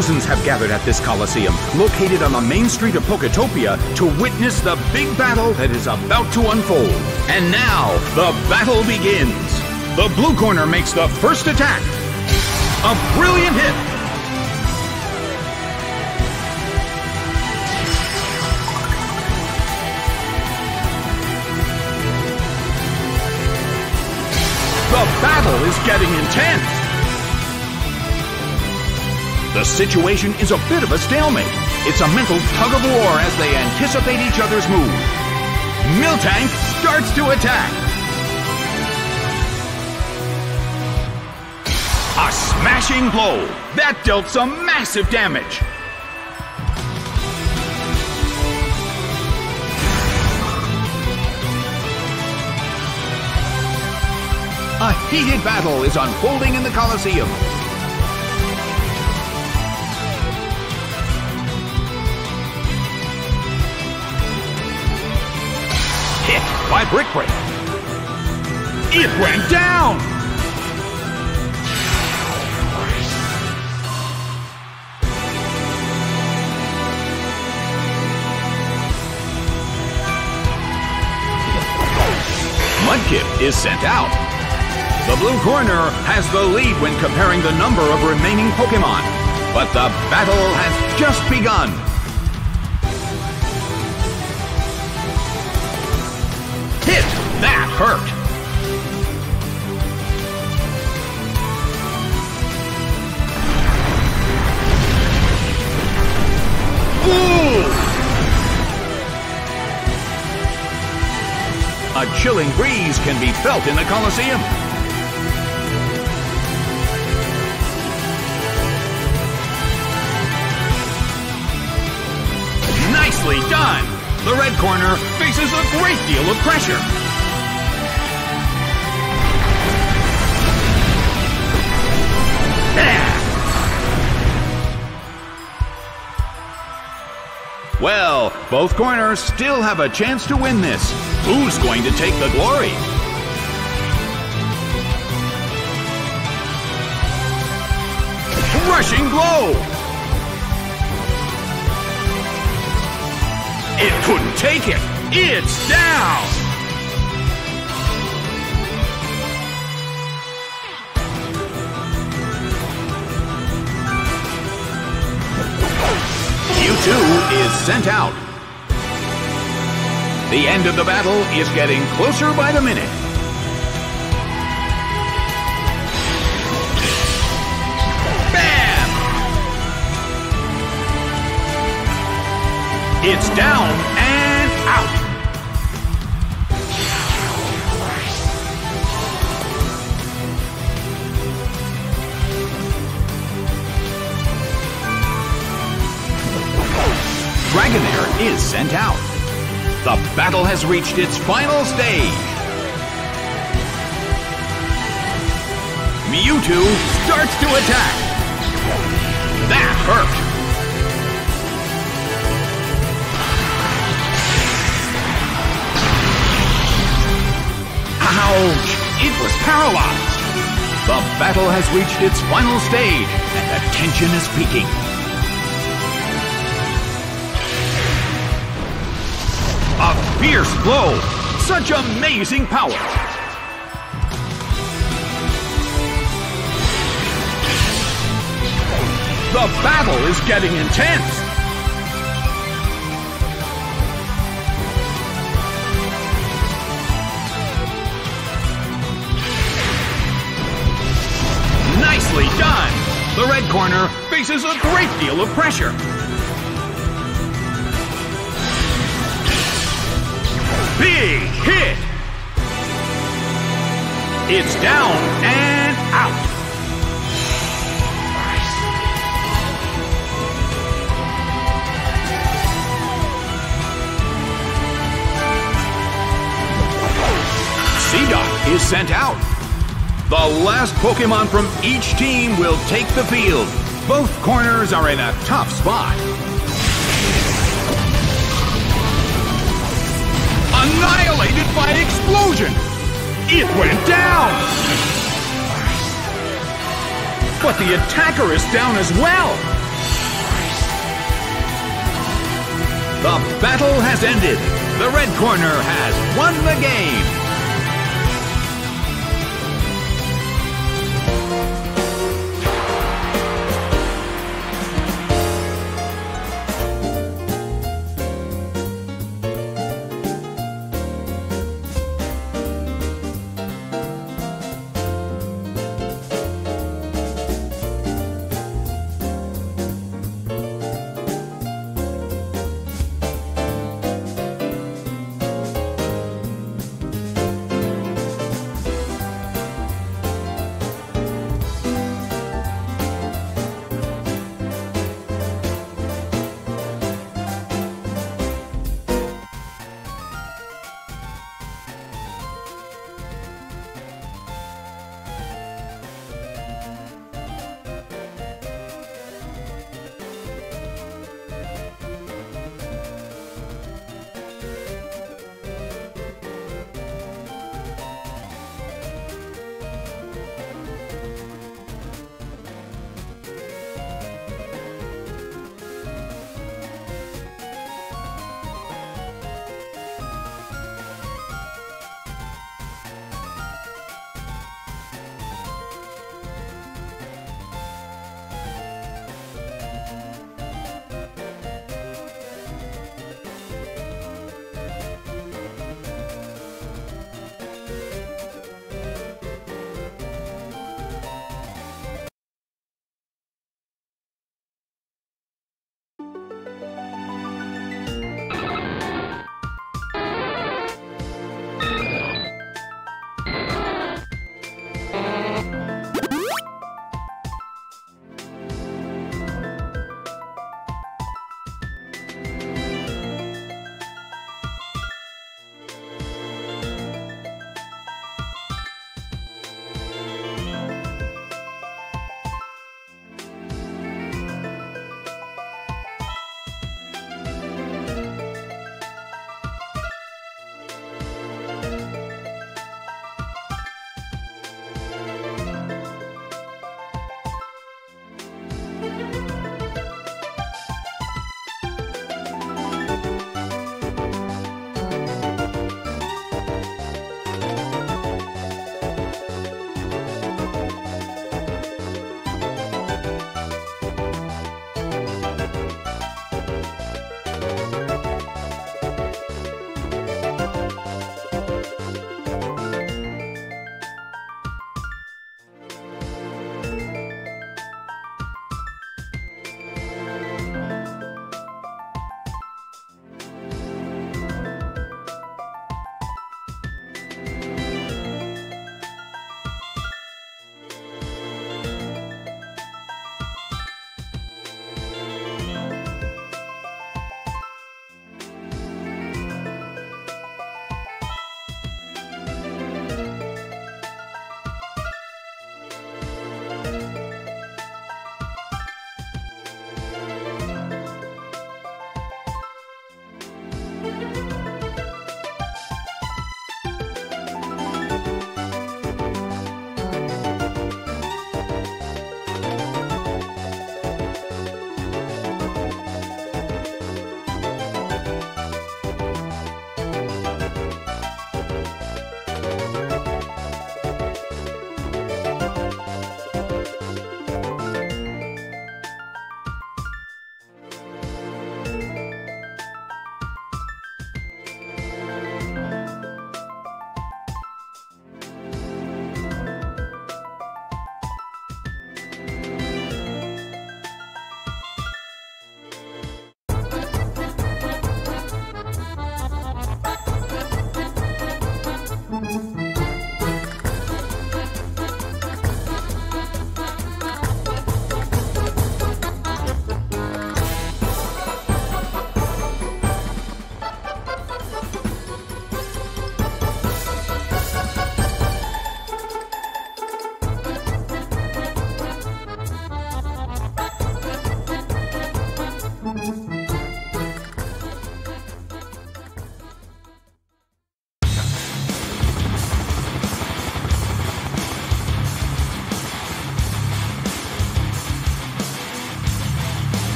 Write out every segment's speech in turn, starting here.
Thousands have gathered at this Coliseum, located on the main street of Poketopia, to witness the big battle that is about to unfold. And now, the battle begins. The blue corner makes the first attack. A brilliant hit. The battle is getting intense. The situation is a bit of a stalemate. It's a mental tug of war as they anticipate each other's move. Miltank starts to attack. A smashing blow. That dealt some massive damage. A heated battle is unfolding in the Colosseum. By Brick Break. It went down! Mudkip is sent out. The blue corner has the lead when comparing the number of remaining Pokemon. But the battle has just begun. Hurt! Ooh! A chilling breeze can be felt in the Colosseum. Nicely done! The red corner faces a great deal of pressure. Well, both corners still have a chance to win this. Who's going to take the glory? Rushing blow! It couldn't take it. It's down. Mewtwo is sent out. The end of the battle is getting closer by the minute. Bam! It's down is sent out. The battle has reached its final stage. Mewtwo starts to attack. That hurt. Ouch! It was paralyzed. The battle has reached its final stage, and the tension is peaking. Fierce blow! Such amazing power! The battle is getting intense! Nicely done! The red corner faces a great deal of pressure. Big hit! It's down and out. Seedot is sent out. The last Pokemon from each team will take the field. Both corners are in a tough spot. by an explosion! It went down! But the attacker is down as well! The battle has ended! The red corner has won the game!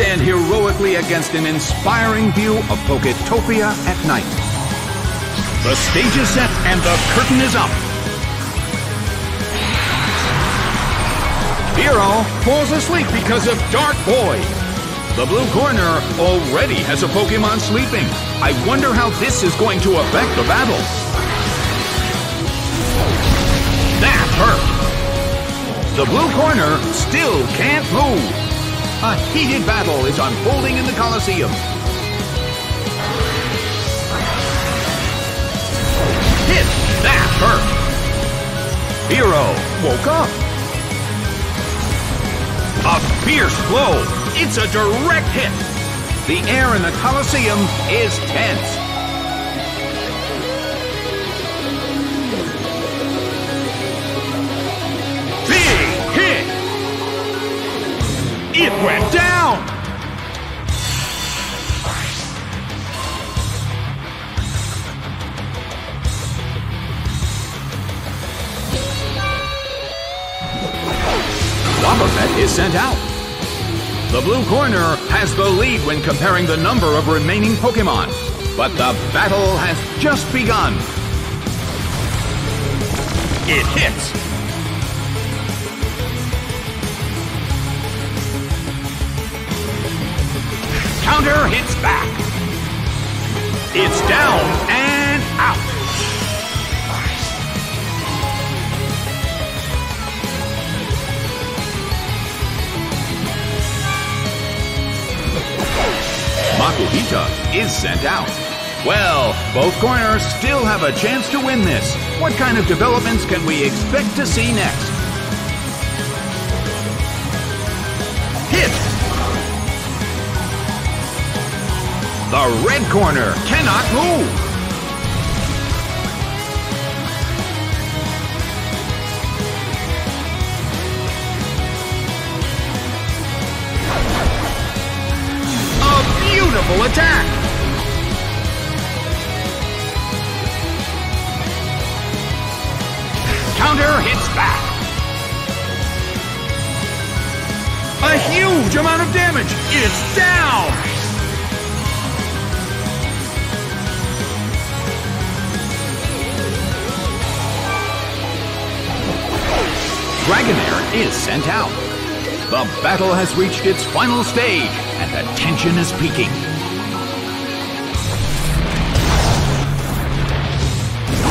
Stand heroically against an inspiring view of Poketopia at night. The stage is set and the curtain is up. Fearow falls asleep because of Dark Void. The blue corner already has a Pokemon sleeping. I wonder how this is going to affect the battle. That hurt. The blue corner still can't move. A heated battle is unfolding in the Colosseum. Hit! That hurt! Fearow woke up. A fierce blow. It's a direct hit. The air in the Colosseum is tense. It went down! Wobbuffet is sent out. The blue corner has the lead when comparing the number of remaining Pokemon. But the battle has just begun. It hits. Counter hits back. It's down and out. Makuhita is sent out. Well, both corners still have a chance to win this. What kind of developments can we expect to see next? The red corner cannot move. A beautiful attack. Counter hits back. A huge amount of damage. It's down. Dragonair is sent out. The battle has reached its final stage, and the tension is peaking.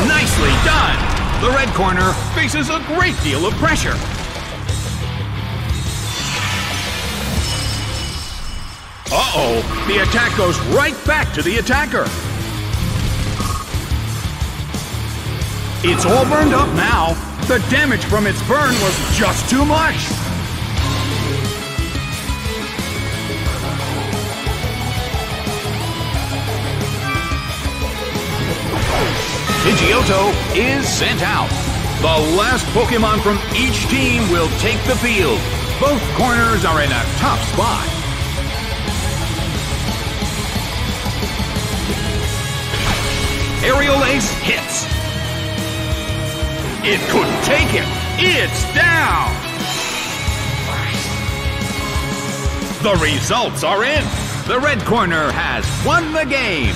Nicely done! The red corner faces a great deal of pressure. Uh-oh, the attack goes right back to the attacker. It's all burned up now. The damage from its burn was just too much. Pidgeotto is sent out. The last Pokemon from each team will take the field. Both corners are in a tough spot. Aerial Ace hits. It couldn't take him. It's down. The results are in. The red corner has won the game.